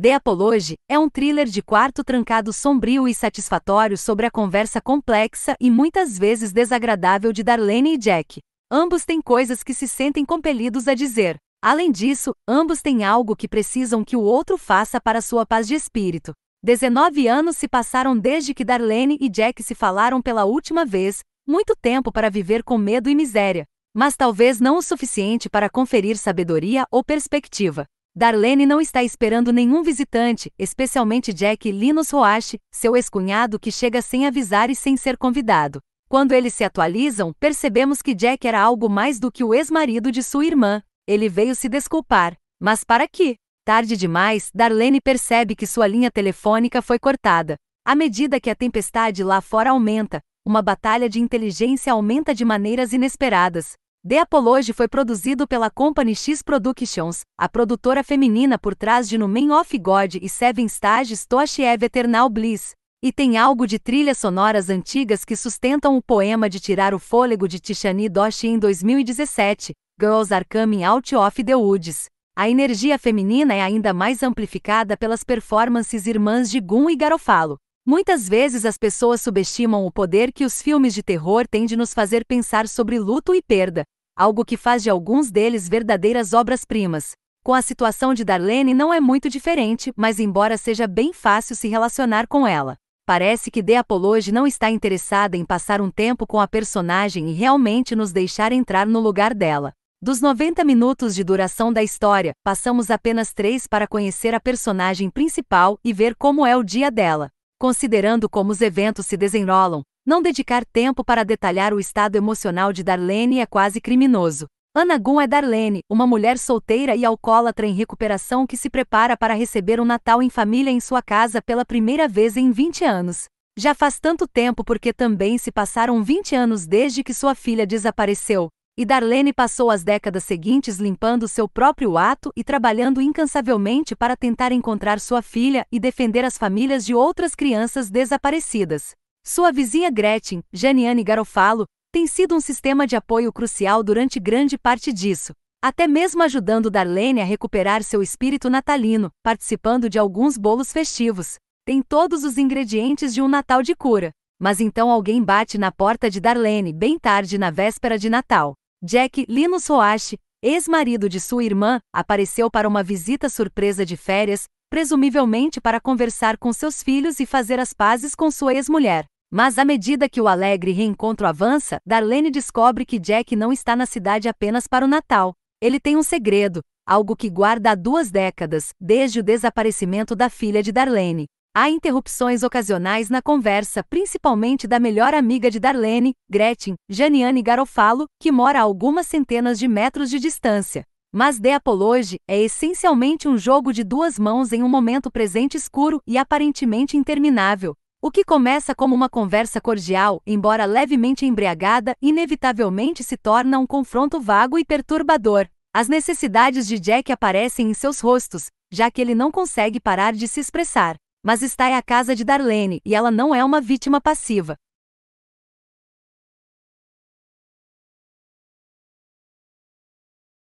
The Apology é um thriller de quarto trancado sombrio e satisfatório sobre a conversa complexa e muitas vezes desagradável de Darlene e Jack. Ambos têm coisas que se sentem compelidos a dizer. Além disso, ambos têm algo que precisam que o outro faça para sua paz de espírito. 19 anos se passaram desde que Darlene e Jack se falaram pela última vez, muito tempo para viver com medo e miséria, mas talvez não o suficiente para conferir sabedoria ou perspectiva. Darlene não está esperando nenhum visitante, especialmente Jack Linus Roache, seu ex-cunhado que chega sem avisar e sem ser convidado. Quando eles se atualizam, percebemos que Jack era algo mais do que o ex-marido de sua irmã. Ele veio se desculpar. Mas para quê? Tarde demais, Darlene percebe que sua linha telefônica foi cortada. À medida que a tempestade lá fora aumenta, uma batalha de inteligência aumenta de maneiras inesperadas. The Apology foi produzido pela Company X Productions, a produtora feminina por trás de No Man of God e Seven Stages Toshiev Eternal Bliss, e tem algo de trilhas sonoras antigas que sustentam o poema de tirar o fôlego de Tishani Doshi em 2017, Girls Are Coming Out of the Woods. A energia feminina é ainda mais amplificada pelas performances irmãs de Gun e Garofalo. Muitas vezes as pessoas subestimam o poder que os filmes de terror têm de nos fazer pensar sobre luto e perda, algo que faz de alguns deles verdadeiras obras-primas. Com a situação de Darlene não é muito diferente, mas embora seja bem fácil se relacionar com ela. Parece que The Apology não está interessada em passar um tempo com a personagem e realmente nos deixar entrar no lugar dela. Dos 90 minutos de duração da história, passamos apenas três para conhecer a personagem principal e ver como é o dia dela. Considerando como os eventos se desenrolam, não dedicar tempo para detalhar o estado emocional de Darlene é quase criminoso. Ana Gun é Darlene, uma mulher solteira e alcoólatra em recuperação que se prepara para receber um Natal em família em sua casa pela primeira vez em 20 anos. Já faz tanto tempo porque também se passaram 20 anos desde que sua filha desapareceu, e Darlene passou as décadas seguintes limpando seu próprio ato e trabalhando incansavelmente para tentar encontrar sua filha e defender as famílias de outras crianças desaparecidas. Sua vizinha Gretchen, Janiane Garofalo, tem sido um sistema de apoio crucial durante grande parte disso, até mesmo ajudando Darlene a recuperar seu espírito natalino, participando de alguns bolos festivos. Tem todos os ingredientes de um Natal de cura. Mas então alguém bate na porta de Darlene bem tarde na véspera de Natal. Jack Linus Roache, ex-marido de sua irmã, apareceu para uma visita surpresa de férias, presumivelmente para conversar com seus filhos e fazer as pazes com sua ex-mulher. Mas à medida que o alegre reencontro avança, Darlene descobre que Jack não está na cidade apenas para o Natal. Ele tem um segredo, algo que guarda há duas décadas, desde o desaparecimento da filha de Darlene. Há interrupções ocasionais na conversa, principalmente da melhor amiga de Darlene, Gretchen, Janiane Garofalo, que mora a algumas centenas de metros de distância. Mas The Apology é essencialmente um jogo de duas mãos em um momento presente escuro e aparentemente interminável. O que começa como uma conversa cordial, embora levemente embriagada, inevitavelmente se torna um confronto vago e perturbador. As necessidades de Jack aparecem em seus rostos, já que ele não consegue parar de se expressar. Mas está é a casa de Darlene e ela não é uma vítima passiva.